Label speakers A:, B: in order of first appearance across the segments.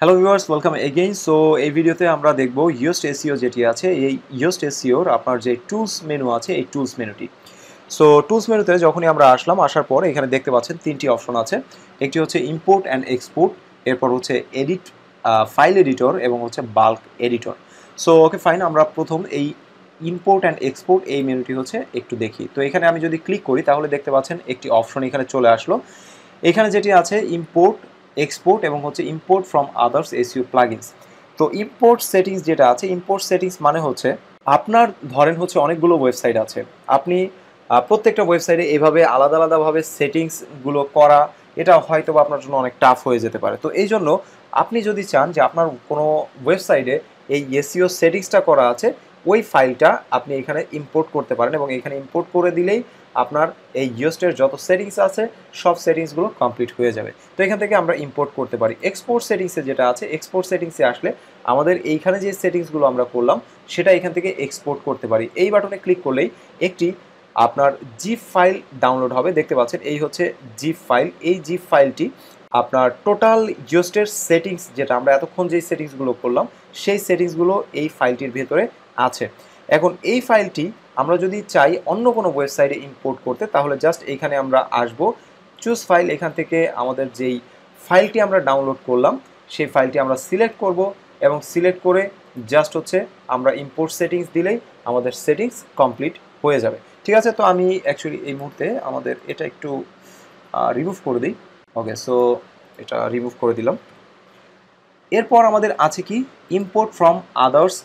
A: Hello viewers welcome again so এই ভিডিওতে আমরা দেখব ইয়োস্ট এসিও যেটি আছে, এই ইয়োস্ট এসিওর আপনার যে টুলস মেনু আছে, এই টুলস মেনুটি সো টুলস মেনুতে যখনই আমরা আসলাম, আসার পর এখানে দেখতে পাচ্ছেন তিনটি অপশন আছে। একটি হচ্ছে ইম্পোর্ট অ্যান্ড এক্সপোর্ট এরপর হচ্ছে এডিট ফাইল এডিটর এবং হচ্ছে bulk editor so okay fine আমরা প্রথম এই ইম্পোর্ট অ্যান্ড এক্সপোর্ট এই মেনুটি হচ্ছে একটু দেখি। তো এখানে আমি যদি ক্লিক করি, তাহলে দেখতে পাচ্ছেন একটি অপশন এখানে চলে আসলো। এখানে যেটি আছে ইম্পোর্ট এক্সপোর্ট এবং হচ্ছে import from others SEO plugins তো ইম্পোর্ট সেটিংস যেটা আছে ইম্পোর্ট সেটিংস মানে হচ্ছে আপনার ধরেন হচ্ছে অনেকগুলো ওয়েবসাইট আছে। আপনি প্রত্যেকটা ওয়েবসাইটে এভাবে আলাদা আলাদাভাবে সেটিংসগুলো করা, এটা হয়তো বা আপনার জন্য অনেক টাফ হয়ে যেতে পারে। তো এই জন্য আপনি যদি চান যে আপনার কোনো ওয়েবসাইটে এই এসিও সেটিংসটা করা আছে ওই ফাইলটা আপনি এখানে ইম্পোর্ট করতে পারেন এবং এখানে ইম্পোর্ট করে দিলেই আপনার এই ইয়োস্টের যত সেটিংস আছে, সব সেটিংসগুলো কমপ্লিট হয়ে যাবে। তো এখান থেকে আমরা ইম্পোর্ট করতে পারি। এক্সপোর্ট সেটিংসে যেটা আছে এক্সপোর্ট সেটিংসে আসলে আমাদের এইখানে যে সেটিংসগুলো আমরা করলাম, সেটা এখান থেকে এক্সপোর্ট করতে পারি। এই বাটনে ক্লিক করলেই একটি আপনার জিপ ফাইল ডাউনলোড হবে। দেখতে পাচ্ছেন, এই হচ্ছে জিপ ফাইল এই জিপ ফাইলটি আপনার টোটাল জিওস্টের সেটিংস যেটা আমরা এতক্ষণ যেই সেটিংসগুলো করলাম, সেই সেটিংসগুলো এই ফাইলটির ভেতরে আছে। এখন এই ফাইলটি আমরা যদি চাই অন্য কোনো ওয়েবসাইটে ইম্পোর্ট করতে, তাহলে জাস্ট এইখানে আমরা আসব। চুজ ফাইল এখান থেকে আমাদের যেই ফাইলটি আমরা ডাউনলোড করলাম, সেই ফাইলটি আমরা সিলেক্ট করব এবং সিলেক্ট করে জাস্ট হচ্ছে আমরা ইম্পোর্ট সেটিংস দিলেই আমাদের সেটিংস কমপ্লিট হয়ে যাবে। ঠিক আছে? তো আমি অ্যাকচুয়ালি এই মুহূর্তে আমাদের এটা একটু রিমুভ করে দিই। ওকে সো এটা রিমুভ করে দিলাম। এরপর আমাদের আছে কি? Import from others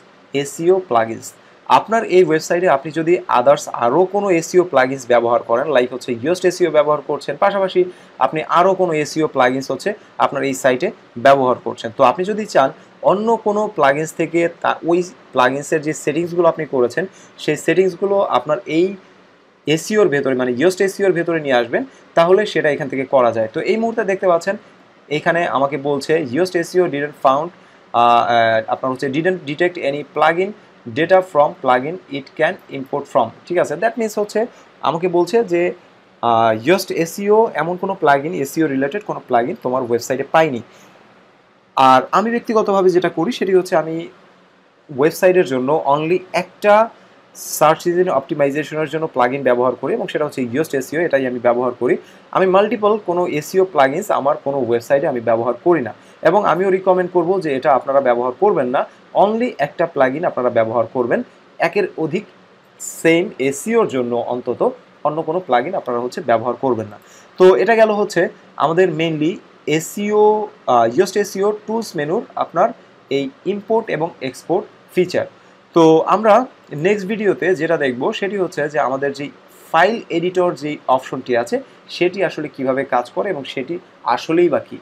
A: SEO plugins আপনার এই ওয়েবসাইটে আপনি যদি আদার্স আরও কোনো এসিও প্লাগিনস ব্যবহার করেন লাইক হচ্ছে ইউএসট এসিও ব্যবহার করছেন, পাশাপাশি আপনি আরও কোনো এসিও প্লাগিনস হচ্ছে আপনার এই সাইটে ব্যবহার করছেন। তো আপনি যদি চান অন্য কোনো প্লাগিনস থেকে তা, ওই প্লাগিনসের যে সেটিংসগুলো আপনি করেছেন, সেই সেটিংসগুলো আপনার এই এসিওর ভেতরে মানে ইউএসট এসিওর ভেতরে নিয়ে আসবেন, তাহলে সেটা এখান থেকে করা যায়। তো এই মুহূর্তে দেখতে পাচ্ছেন, এখানে আমাকে বলছে ইউএসট এসিও ডিডেন্ট ফাউন্ড আপনার হচ্ছে didn't detect any plugin data from plugin it can import from ঠিক আছে? দ্যাট মিনস হচ্ছে আমাকে বলছে যে ইয়স্ট এসিও এমন কোনো প্লাগ ইন এসিও রিলেটেড কোনো প্লাগ ইন তোমার ওয়েবসাইটে পাইনি। আর আমি ব্যক্তিগতভাবে যেটা করি সেটি হচ্ছে আমি ওয়েবসাইটের জন্য অনলি একটা সার্চ ইঞ্জিন অপটিমাইজেশনের জন্য প্লাগ ইন ব্যবহার করি এবং সেটা হচ্ছে ইয়স্ট এসিও এটাই আমি ব্যবহার করি। আমি মাল্টিপল কোনো এসিও প্লাগিনস আমার কোনো ওয়েবসাইটে আমি ব্যবহার করি না। এবং আমিও রিকমেন্ড করব যে এটা আপনারা ব্যবহার করবেন না। অনলি একটা প্লাগিন আপনারা ব্যবহার করবেন। একের অধিক সেম এসিওর জন্য অন্তত অন্য কোনো প্লাগিন আপনারা হচ্ছে ব্যবহার করবেন না। তো এটা গেল হচ্ছে আমাদের mainly SEO Yoast SEO tools মেনুর আপনার এই ইম্পোর্ট এবং এক্সপোর্ট ফিচার তো আমরা নেক্সট ভিডিওতে যেটা দেখব সেটি হচ্ছে যে আমাদের যে ফাইল এডিটর যে অপশনটি আছে, সেটি আসলে কীভাবে কাজ করে এবং সেটি আসলেই বা কী।